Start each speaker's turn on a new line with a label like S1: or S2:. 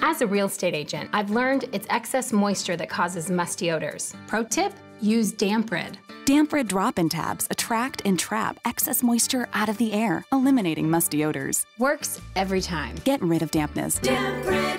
S1: As a real estate agent, I've learned it's excess moisture that causes musty odors. Pro tip use
S2: dampRid. DampRid drop in tabs attract and trap excess moisture out of the air, eliminating musty odors.
S1: Works every time.
S2: Get rid of dampness.
S3: Damprid.